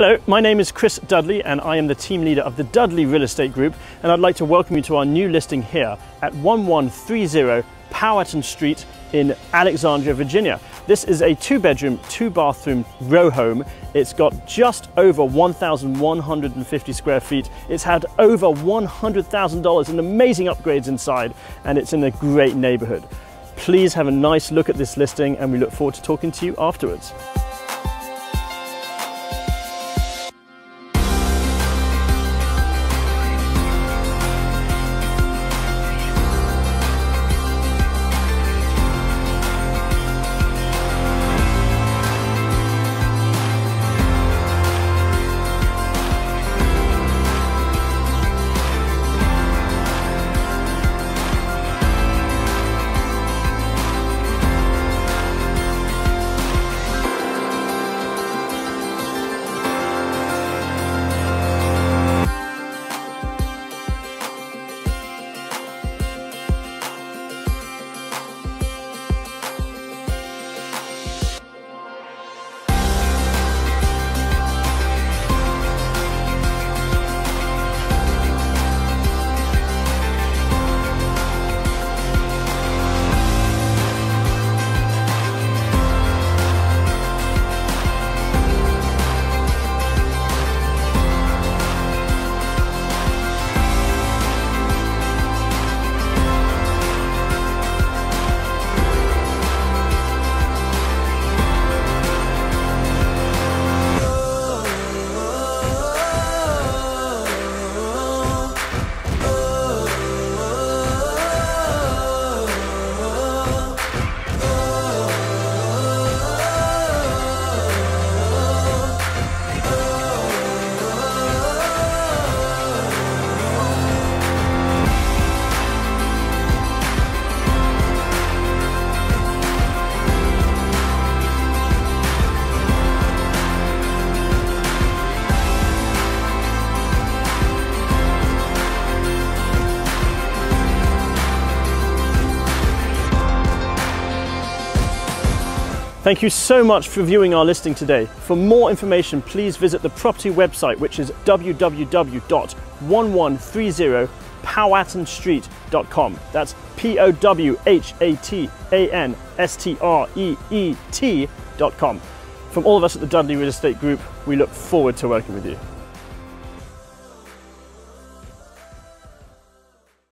Hello, my name is Chris Dudley and I am the team leader of the Dudley Real Estate Group and I'd like to welcome you to our new listing here at 1130 Powhatan Street in Alexandria, Virginia. This is a two bedroom, two bathroom row home. It's got just over 1,150 square feet. It's had over $100,000 in amazing upgrades inside and it's in a great neighborhood. Please have a nice look at this listing and we look forward to talking to you afterwards. Thank you so much for viewing our listing today. For more information, please visit the property website, which is www.1130powhatanstreet.com. That's P O W H A T A N S T R E E T.com. From all of us at the Dudley Real Estate Group, we look forward to working with you.